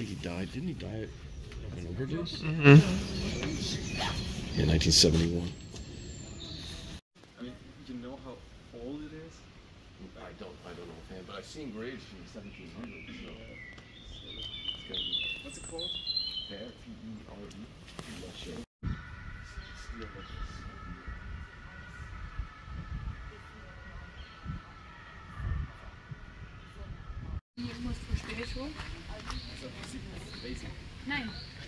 I think he died. Didn't he die of an overdose? Mm-hmm. Yeah, 1971. I mean, you know how old it is? I don't, I don't know offhand, but I've seen graves from the 1700s. So it's gotta be What's it called? fair. P-E-R-E. I'm not sure. Irgendwas verstehst du? Nein, sprachlich.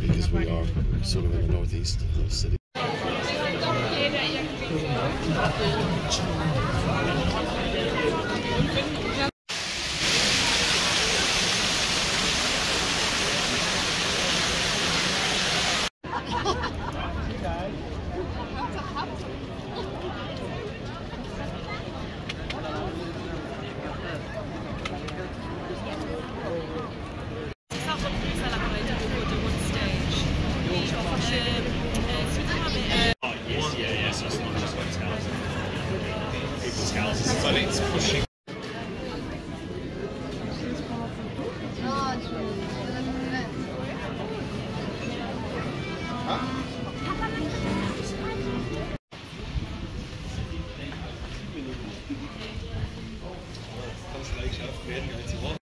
Because we are sort of in the northeast of the city. So links pushing. Kommst du gleich geschafft, werden wir jetzt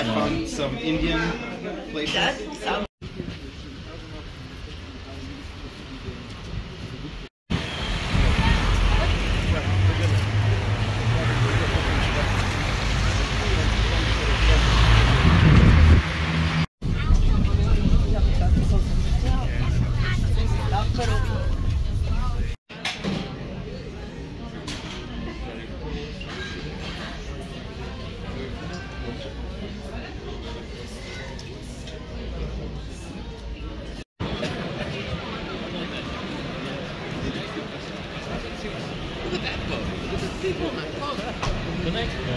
I found some Indian places. people that close. The next one.